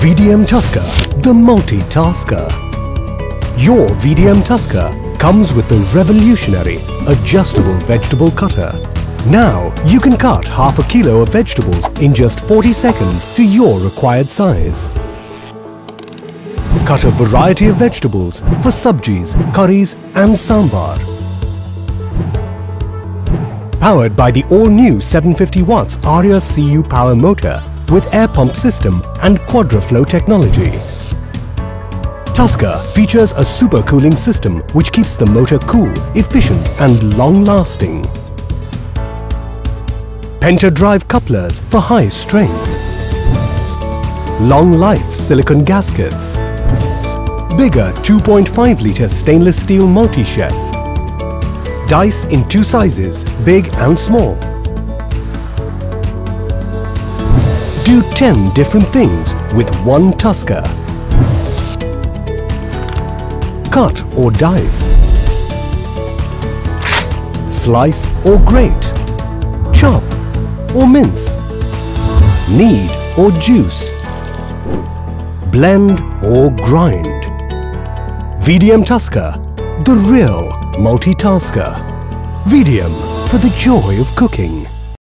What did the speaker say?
Vidiem Tusker, the multitasker. Your Vidiem Tusker comes with the revolutionary adjustable vegetable cutter. Now you can cut half a kilo of vegetables in just 40 seconds to your required size. Cut a variety of vegetables for sabjis, curries and sambar. Powered by the all-new 750 watts Aria CU power motor with air pump system and quadraflow technology. Tusker features a super cooling system which keeps the motor cool, efficient and long-lasting. Penta drive couplers for high strength. Long life silicone gaskets. Bigger 2.5 litre stainless steel multi-chef. Dice in two sizes, big and small. Do 10 different things with one Tusker cut or dice, slice or grate, chop or mince, knead or juice, blend or grind. Vidiem Tusker, the real multitasker. Vidiem for the joy of cooking.